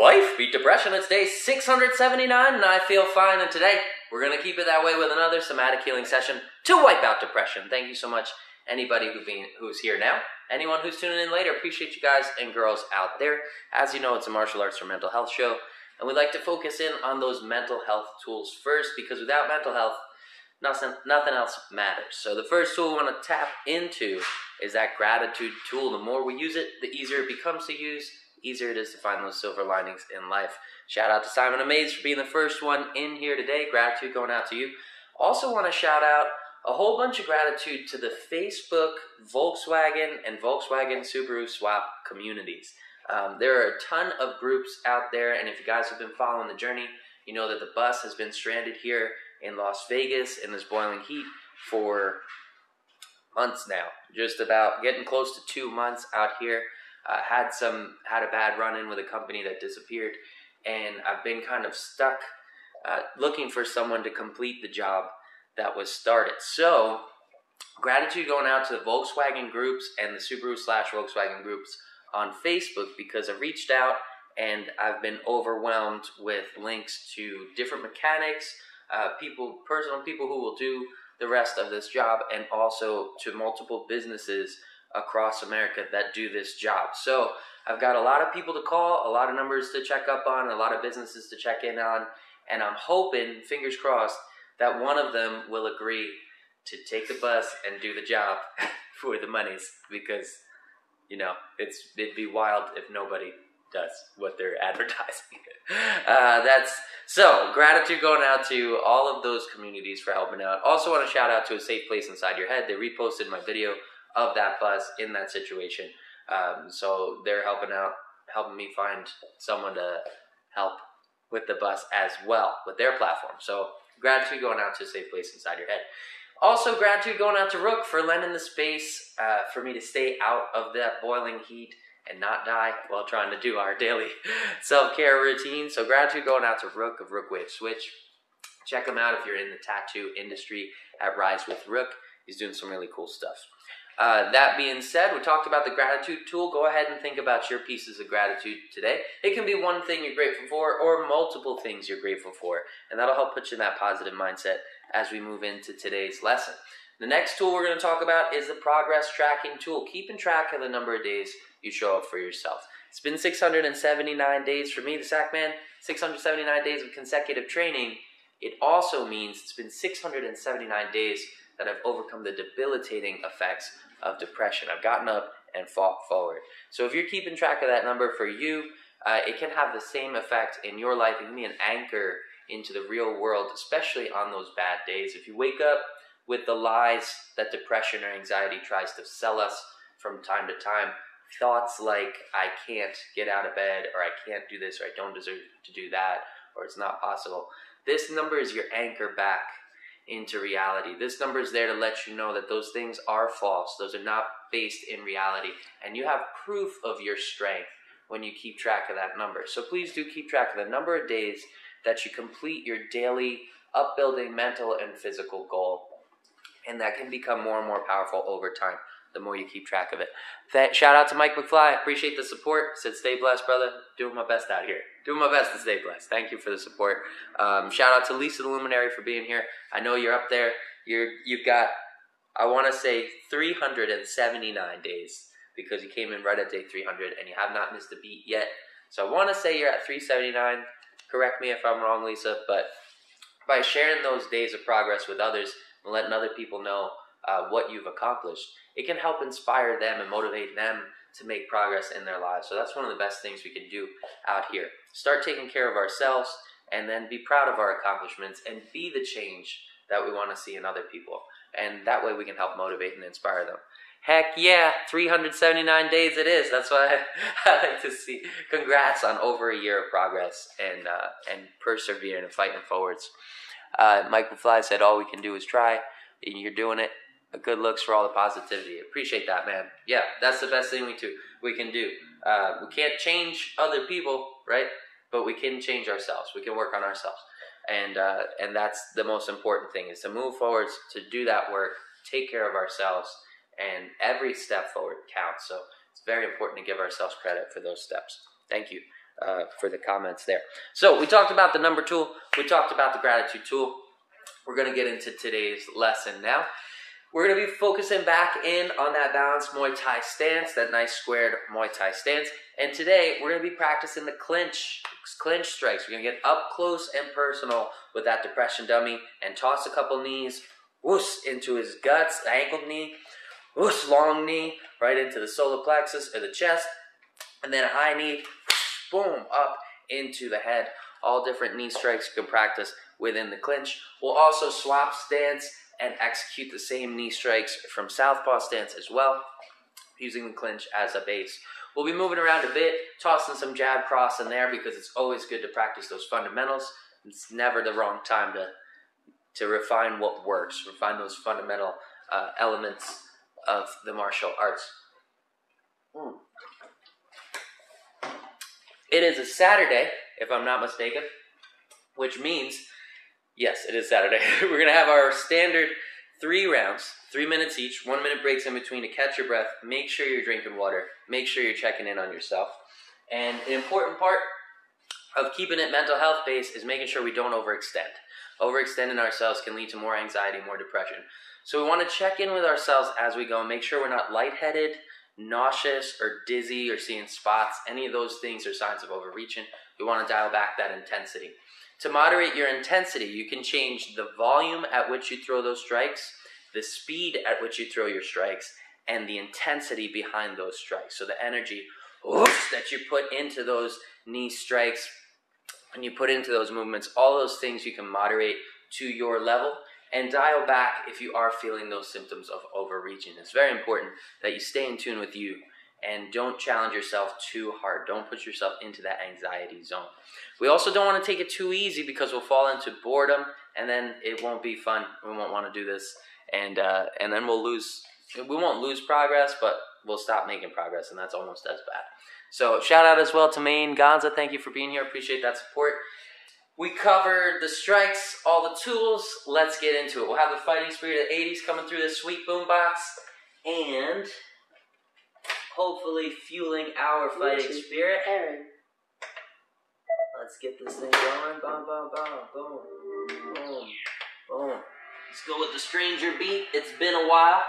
life beat depression. It's day 679 and I feel fine. And today we're going to keep it that way with another somatic healing session to wipe out depression. Thank you so much, anybody who been, who's here now. Anyone who's tuning in later, appreciate you guys and girls out there. As you know, it's a martial arts for mental health show. And we like to focus in on those mental health tools first because without mental health, nothing, nothing else matters. So the first tool we want to tap into is that gratitude tool. The more we use it, the easier it becomes to use, easier it is to find those silver linings in life. Shout out to Simon Amaze for being the first one in here today. Gratitude going out to you. Also want to shout out a whole bunch of gratitude to the Facebook Volkswagen and Volkswagen Subaru Swap communities. Um, there are a ton of groups out there, and if you guys have been following the journey, you know that the bus has been stranded here in Las Vegas in this boiling heat for months now. Just about getting close to two months out here. Uh, had some had a bad run in with a company that disappeared, and I've been kind of stuck uh, looking for someone to complete the job that was started. So, gratitude going out to the Volkswagen groups and the Subaru slash Volkswagen groups on Facebook because I reached out and I've been overwhelmed with links to different mechanics, uh, people, personal people who will do the rest of this job, and also to multiple businesses across America that do this job. So I've got a lot of people to call, a lot of numbers to check up on, a lot of businesses to check in on, and I'm hoping, fingers crossed, that one of them will agree to take the bus and do the job for the monies because you know it's it'd be wild if nobody does what they're advertising. uh, that's so gratitude going out to all of those communities for helping out. Also, want to shout out to a safe place inside your head. They reposted my video of that bus in that situation, um, so they're helping out, helping me find someone to help with the bus as well with their platform. So gratitude going out to a safe place inside your head. Also, gratitude going out to Rook for lending the space uh, for me to stay out of that boiling heat and not die while trying to do our daily self care routine. So, gratitude going out to Rook of Rook Wave Switch. Check him out if you're in the tattoo industry at Rise with Rook. He's doing some really cool stuff. Uh, that being said, we talked about the gratitude tool. Go ahead and think about your pieces of gratitude today. It can be one thing you're grateful for or multiple things you're grateful for, and that'll help put you in that positive mindset as we move into today's lesson. The next tool we're going to talk about is the progress tracking tool, keeping track of the number of days you show up for yourself. It's been 679 days for me, the Sackman, 679 days of consecutive training. It also means it's been 679 days that I've overcome the debilitating effects of depression. I've gotten up and fought forward. So if you're keeping track of that number for you, uh, it can have the same effect in your life. It can be an anchor into the real world, especially on those bad days. If you wake up with the lies that depression or anxiety tries to sell us from time to time, thoughts like, I can't get out of bed, or I can't do this, or I don't deserve to do that, or it's not possible. This number is your anchor back into reality. This number is there to let you know that those things are false. Those are not based in reality. And you have proof of your strength when you keep track of that number. So please do keep track of the number of days that you complete your daily upbuilding mental and physical goal. And that can become more and more powerful over time the more you keep track of it. Shout out to Mike McFly. Appreciate the support. Said stay blessed, brother. Doing my best out here. Doing my best to stay blessed. Thank you for the support. Um, shout out to Lisa the Luminary for being here. I know you're up there. You're you've got I want to say 379 days because you came in right at day 300 and you have not missed a beat yet. So I want to say you're at 379. Correct me if I'm wrong, Lisa, but by sharing those days of progress with others and letting other people know uh, what you've accomplished, it can help inspire them and motivate them to make progress in their lives. So that's one of the best things we can do out here. Start taking care of ourselves and then be proud of our accomplishments and be the change that we want to see in other people. And that way we can help motivate and inspire them. Heck yeah, 379 days it is. That's what I, I like to see. Congrats on over a year of progress and uh, and persevering and fighting forwards. Uh, Mike Fly said, "All we can do is try." And you're doing it good looks for all the positivity. Appreciate that, man. Yeah, that's the best thing we do. We can do. Uh, we can't change other people, right? But we can change ourselves. We can work on ourselves, and uh, and that's the most important thing is to move forward, to do that work, take care of ourselves, and every step forward counts. So it's very important to give ourselves credit for those steps. Thank you. uh, for the comments there. So we talked about the number tool. We talked about the gratitude tool. We're going to get into today's lesson now. We're going to be focusing back in on that balanced Muay Thai stance, that nice squared Muay Thai stance. And today we're going to be practicing the clinch, clinch strikes. We're going to get up close and personal with that depression dummy and toss a couple knees, whoosh, into his guts, angle knee, whoosh, long knee, right into the solar plexus or the chest, and then a high knee, boom, up into the head. All different knee strikes you can practice within the clinch. We'll also swap stance and execute the same knee strikes from southpaw stance as well, using the clinch as a base. We'll be moving around a bit, tossing some jab cross in there because it's always good to practice those fundamentals. It's never the wrong time to to refine what works, refine those fundamental uh, elements of the martial arts. Mm. It is a Saturday, if I'm not mistaken, which means Yes, it is Saturday. We're going to have our standard three rounds, three minutes each, one minute breaks in between to catch your breath. Make sure you're drinking water. Make sure you're checking in on yourself. And an important part of keeping it mental health based is making sure we don't overextend. Overextending ourselves can lead to more anxiety, more depression. So we want to check in with ourselves as we go and make sure we're not lightheaded, nauseous, or dizzy, or seeing spots. Any of those things are signs of overreaching. We want to dial back that intensity. To moderate your intensity, you can change the volume at which you throw those strikes, the speed at which you throw your strikes, and the intensity behind those strikes. So the energy whoosh, that you put into those knee strikes and you put into those movements, all those things you can moderate to your level and dial back if you are feeling those symptoms of overreaching. It's very important that you stay in tune with you and don't challenge yourself too hard. Don't put yourself into that anxiety zone. We also don't want to take it too easy because we'll fall into boredom and then it won't be fun. We won't want to do this and uh, and then we'll lose. We won't lose progress, but we'll stop making progress, and that's almost as bad. So shout out as well to Maine Gonza. Thank you for being here. Appreciate that support. We covered the strikes, all the tools. Let's get into it. We'll have the fighting spirit of the 80s coming through this sweet boombox. And hopefully fueling our fighting spirit. Aaron. Let's get this thing going. Boom, boom, boom, boom, boom, boom. Let's go with the stranger beat. It's been a while.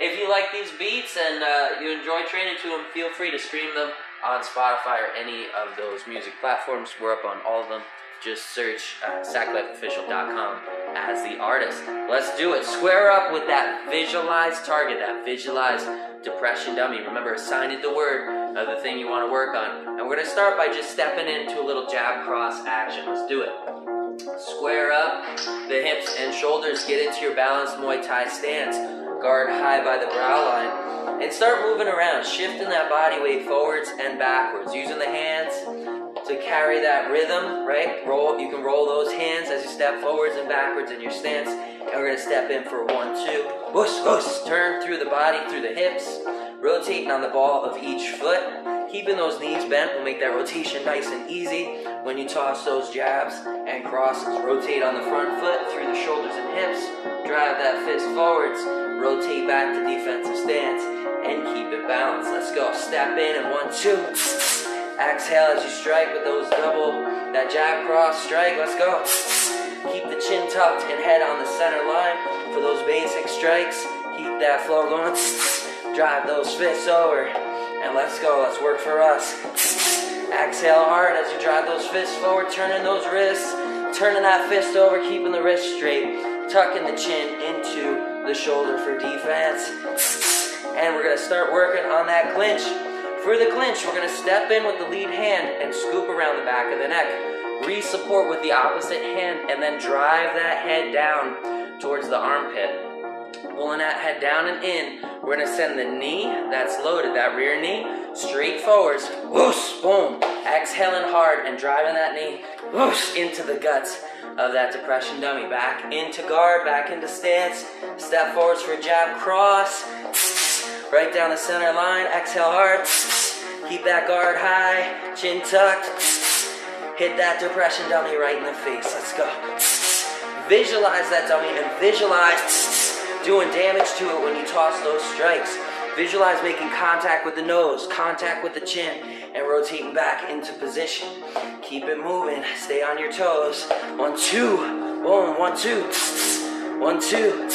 If you like these beats and uh, you enjoy training to them, feel free to stream them on Spotify or any of those music platforms. We're up on all of them. Just search uh, SackLifeOfficial.com as the artist. Let's do it. Square up with that visualized target, that visualized depression dummy. Remember, assign it the word of the thing you want to work on. And we're going to start by just stepping into a little jab cross action. Let's do it. Square up the hips and shoulders. Get into your balanced Muay Thai stance. Guard high by the brow line. And start moving around, shifting that body weight forwards and backwards. Using the hands to carry that rhythm, right? Roll. You can roll those hands as you step forwards and backwards in your stance. And we're gonna step in for one, two, whoosh, whoosh. Turn through the body, through the hips, rotating on the ball of each foot. Keeping those knees bent will make that rotation nice and easy. When you toss those jabs and crosses, rotate on the front foot through the shoulders and hips. Drive that fist forwards. Rotate back to defensive stance and keep it balanced. Let's go. Step in and one, two. Exhale as you strike with those double, that jab cross strike. Let's go. Keep the chin tucked and head on the center line for those basic strikes. Keep that flow going. Drive those fists over. And let's go. Let's work for us. Exhale hard as you drive those fists forward, turning those wrists, turning that fist over, keeping the wrist straight, tucking the chin into the shoulder for defense. And we're going to start working on that clinch. For the clinch, we're going to step in with the lead hand and scoop around the back of the neck. Re-support with the opposite hand and then drive that head down towards the armpit. Pulling that head down and in, we're to send the knee that's loaded, that rear knee, straight forwards. Whoosh, boom. Exhaling hard and driving that knee whoosh, into the guts of that depression dummy. Back into guard, back into stance. Step forwards for a jab cross. Right down the center line. Exhale hard. Keep that guard high. Chin tucked. Hit that depression dummy right in the face. Let's go. Visualize that dummy and visualize doing damage to it when you toss those strikes. Visualize making contact with the nose, contact with the chin, and rotating back into position. Keep it moving, stay on your toes. One, two, boom, one, two, one, two,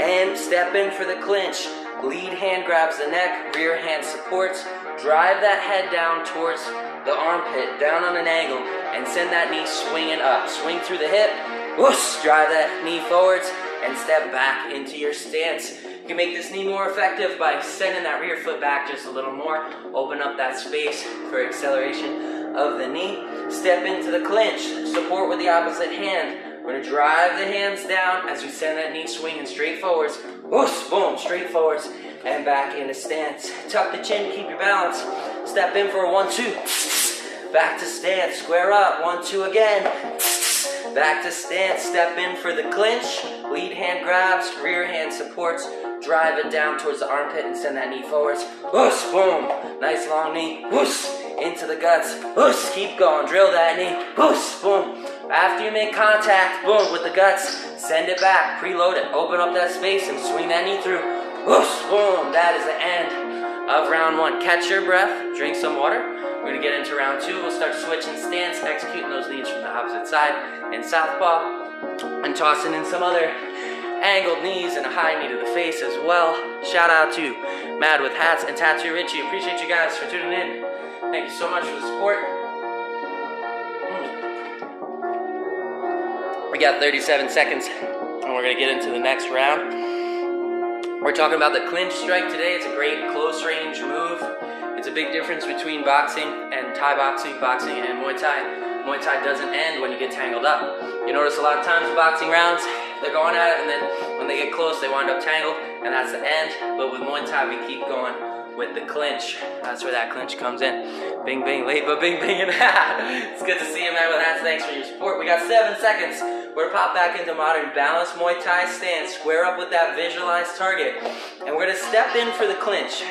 and step in for the clinch. Lead hand grabs the neck, rear hand supports. Drive that head down towards the armpit, down on an angle, and send that knee swinging up. Swing through the hip, whoosh, drive that knee forwards, and step back into your stance. You can make this knee more effective by sending that rear foot back just a little more. Open up that space for acceleration of the knee. Step into the clinch. Support with the opposite hand. We're gonna drive the hands down as we send that knee swinging straight forwards. Whoosh, boom, straight forwards and back into stance. Tuck the chin, keep your balance. Step in for a one, two. Back to stance, square up, one, two again. Back to stance, step in for the clinch. Lead hand grabs, rear hand supports. Drive it down towards the armpit and send that knee forwards. Whoosh, boom. Nice long knee. Whoosh, into the guts. Whoosh, keep going. Drill that knee. Whoosh, boom. After you make contact, boom, with the guts, send it back. Preload it. Open up that space and swing that knee through. Whoosh, boom. That is the end of round one. Catch your breath. Drink some water. We're gonna get into round two. We'll start switching stance, executing those knees from the opposite side and southpaw, and tossing in some other angled knees and a high knee to the face as well. Shout out to Mad with Hats and Tattoo Richie. Appreciate you guys for tuning in. Thank you so much for the support. We got 37 seconds and we're gonna get into the next round. We're talking about the clinch strike today. It's a great close range move. It's a big difference between boxing and Thai boxing, boxing and Muay Thai. Muay Thai doesn't end when you get tangled up. You notice a lot of times boxing rounds, they're going at it, and then when they get close, they wind up tangled, and that's the end. But with Muay Thai, we keep going with the clinch. That's where that clinch comes in. Bing, bing, late, but bing, bing, and it's good to see you, man. With that, thanks for your support. We got seven seconds. We're gonna pop back into modern balance Muay Thai stance. Square up with that visualized target, and we're gonna step in for the clinch.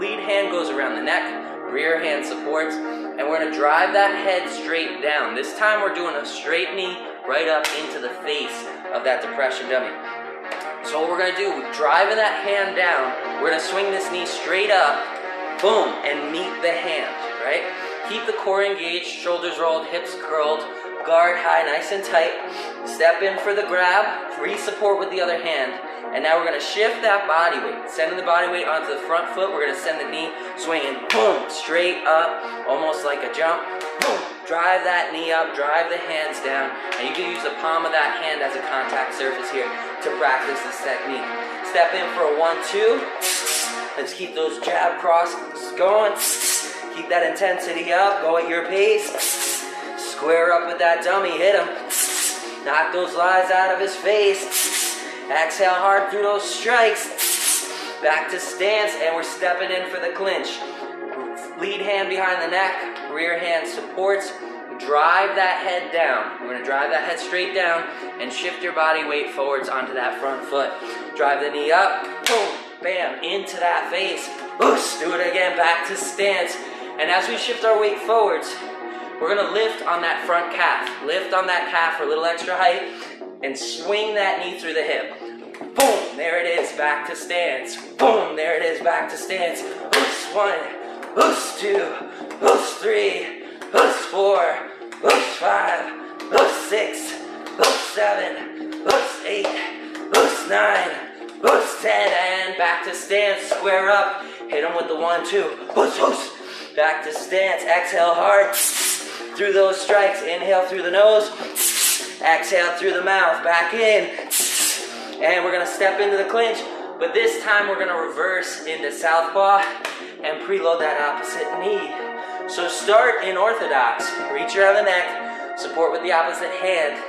Lead hand goes around the neck, rear hand supports, and we're gonna drive that head straight down. This time we're doing a straight knee right up into the face of that depression dummy. So what we're gonna do, we're driving that hand down, we're gonna swing this knee straight up, boom, and meet the hand, right? Keep the core engaged, shoulders rolled, hips curled, guard high, nice and tight. Step in for the grab, re-support with the other hand, and now we're gonna shift that body weight. Sending the body weight onto the front foot, we're gonna send the knee swinging, boom, straight up, almost like a jump, boom, drive that knee up, drive the hands down, and you can use the palm of that hand as a contact surface here to practice this technique. Step in for a one, two. Let's keep those jab crosses going. Keep that intensity up, go at your pace. Square up with that dummy, hit him. Knock those lies out of his face. Exhale hard through those strikes. Back to stance, and we're stepping in for the clinch. Lead hand behind the neck, rear hand supports. Drive that head down. We're gonna drive that head straight down and shift your body weight forwards onto that front foot. Drive the knee up, boom, bam, into that face. Boost, do it again, back to stance. And as we shift our weight forwards, we're gonna lift on that front calf. Lift on that calf for a little extra height and swing that knee through the hip. Boom, there it is, back to stance. Boom, there it is, back to stance. Boost one, boost two, boost three, boost four, boost five, boost six, boost seven, boost eight, boost nine, boost ten, and back to stance, square up. Hit them with the one, two, boost, boost. Back to stance, exhale hard. Through those strikes, inhale through the nose, exhale through the mouth, back in. And we're gonna step into the clinch, but this time we're gonna reverse into southpaw and preload that opposite knee. So start in orthodox, reach around the neck, support with the opposite hand.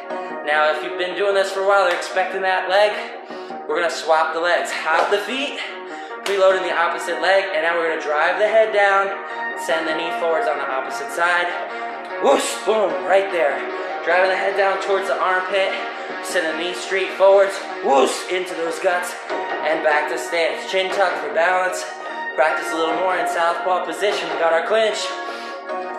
Now, if you've been doing this for a while, you're expecting that leg, we're gonna swap the legs. Hop the feet, preloading the opposite leg, and now we're gonna drive the head down, send the knee forwards on the opposite side. Whoosh, boom, right there. Driving the head down towards the armpit, send the knee straight forwards, whoosh, into those guts, and back to stance. Chin tuck for balance. Practice a little more in southpaw position. We got our clinch.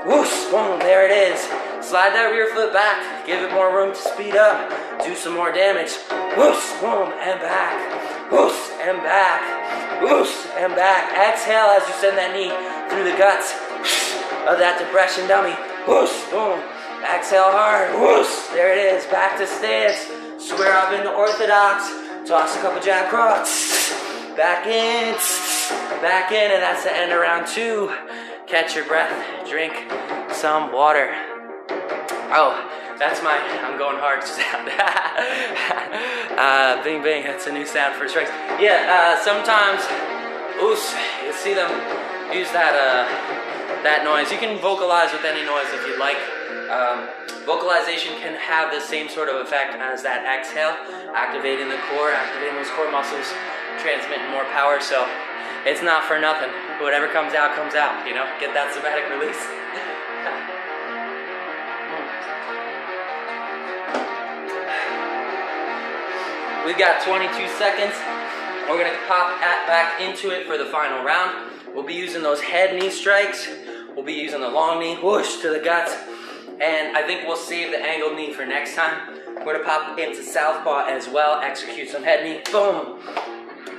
Whoosh, boom, there it is. Slide that rear foot back. Give it more room to speed up. Do some more damage. Whoosh, boom, and back. Whoosh, and back. Whoosh, and back. Exhale as you send that knee through the guts. of that depression dummy. Whoosh, boom. Exhale hard. Whoosh. There it is. Back to stance. Square up into orthodox. Toss a couple jab cross. Back in. Back in. And that's the end of round two. Catch your breath. Drink some water. Oh, that's my I'm going hard sound. uh, bing bing, that's a new sound for strikes. Yeah, uh, sometimes, oos, you see them use that uh, that noise. You can vocalize with any noise if you'd like. Um, vocalization can have the same sort of effect as that exhale, activating the core, activating those core muscles, transmitting more power. So it's not for nothing. Whatever comes out, comes out. You know, get that somatic release. We've got 22 seconds. We're gonna pop back into it for the final round. We'll be using those head knee strikes. We'll be using the long knee, whoosh, to the guts. And I think we'll save the angled knee for next time. We're gonna pop into southpaw as well, execute some head knee, boom.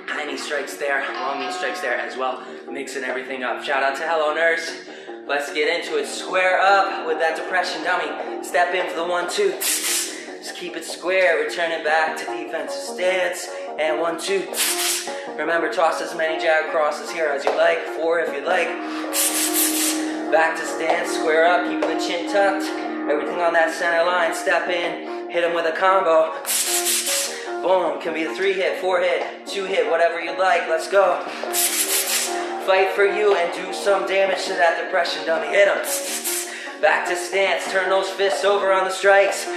High knee strikes there, long knee strikes there as well, mixing everything up. Shout out to Hello Nurse. Let's get into it. Square up with that depression dummy. Step in for the one, two. Just keep it square, return it back to defensive stance. And one, two. Remember, toss as many jab crosses here as you like. Four if you like. Back to stance, square up, keep the chin tucked. Everything on that center line. Step in, hit them with a combo. Boom, can be a three hit, four hit, two hit, whatever you like. Let's go. Fight for you and do some damage to that depression dummy. Hit them. Back to stance, turn those fists over on the strikes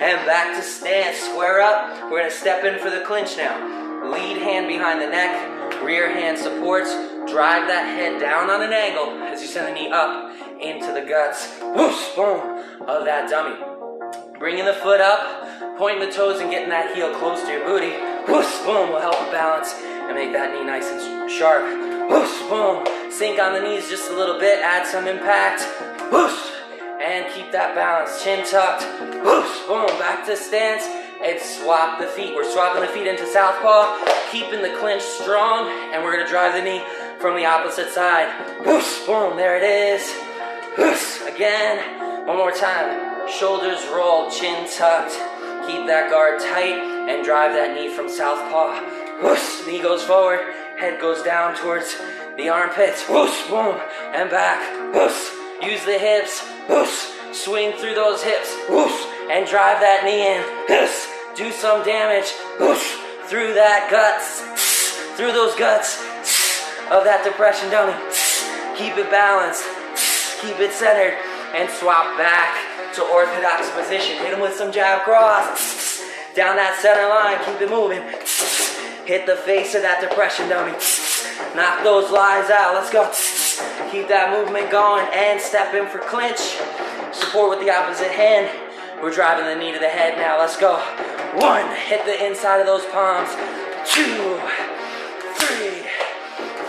and back to stance. Square up. We're gonna step in for the clinch now. Lead hand behind the neck, rear hand supports. Drive that head down on an angle as you send the knee up into the guts. Whoosh, boom, of that dummy. Bringing the foot up, pointing the toes and getting that heel close to your booty. Whoosh, boom, will help balance and make that knee nice and sharp. Whoosh, boom. Sink on the knees just a little bit, add some impact. Whoosh, and keep that balance. Chin tucked. Whoosh, boom, back to stance. And swap the feet. We're swapping the feet into southpaw, keeping the clinch strong, and we're gonna drive the knee from the opposite side. Whoosh, boom, there it is. Whoosh, again. One more time. Shoulders roll, chin tucked. Keep that guard tight and drive that knee from southpaw. Whoosh, knee goes forward, head goes down towards the armpits. Whoosh, boom, and back. Whoosh, use the hips. Whoosh, swing through those hips. Whoosh, and drive that knee in. Whoosh, do some damage. Whoosh, through that guts. Through those guts of that depression dummy. Keep it balanced. Keep it centered. And swap back to orthodox position. Hit him with some jab cross. Down that center line. Keep it moving. Hit the face of that depression dummy. Knock those lies out. Let's go. Keep that movement going and step in for clinch. Support with the opposite hand. We're driving the knee to the head now. Let's go. One, hit the inside of those palms. Two,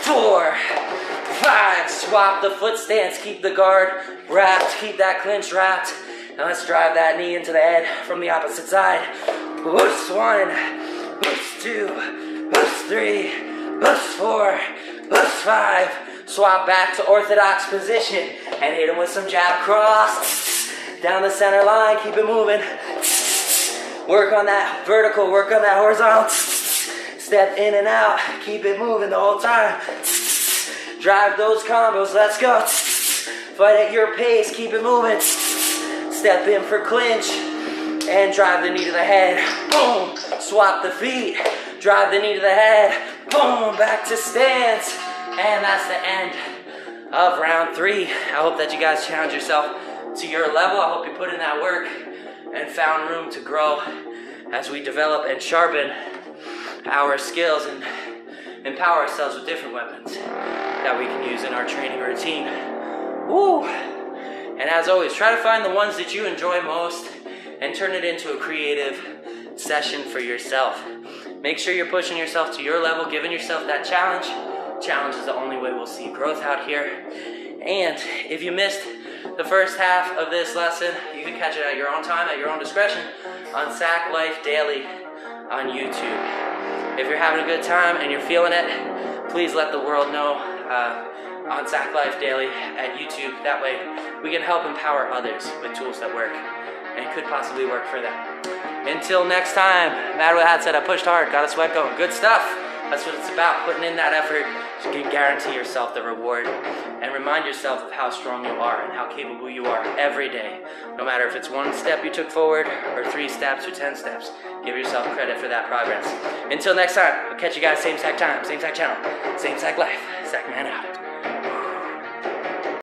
four, five. Swap the foot stance. Keep the guard wrapped. Keep that clinch wrapped. Now let's drive that knee into the head from the opposite side. Whoosh one, whoosh two, whoosh three, whoosh four, whoosh five. Swap back to orthodox position and hit him with some jab cross. Down the center line, keep it moving. Work on that vertical, work on that horizontal. Step in and out, keep it moving the whole time. Drive those combos, let's go. Fight at your pace, keep it moving. Step in for clinch and drive the knee to the head. Boom, swap the feet, drive the knee to the head. Boom, back to stance. And that's the end of round three. I hope that you guys challenge yourself to your level. I hope you put in that work and found room to grow as we develop and sharpen our skills and empower ourselves with different weapons that we can use in our training routine. Woo! And as always, try to find the ones that you enjoy most and turn it into a creative session for yourself. Make sure you're pushing yourself to your level, giving yourself that challenge. Challenge is the only way we'll see growth out here. And if you missed the first half of this lesson, you can catch it at your own time, at your own discretion, on Sack Life Daily on YouTube. If you're having a good time and you're feeling it, please let the world know uh, on Sack Life Daily at YouTube. That way, we can help empower others with tools that work and could possibly work for them. Until next time, Mad with Hat said, I pushed hard, got a sweat going. Good stuff. That's what it's about, putting in that effort. You can guarantee yourself the reward and remind yourself of how strong you are and how capable you are every day. No matter if it's one step you took forward or three steps or ten steps, give yourself credit for that progress. Until next time, I'll catch you guys same exact time, same exact channel, same sack life. Sack Man out.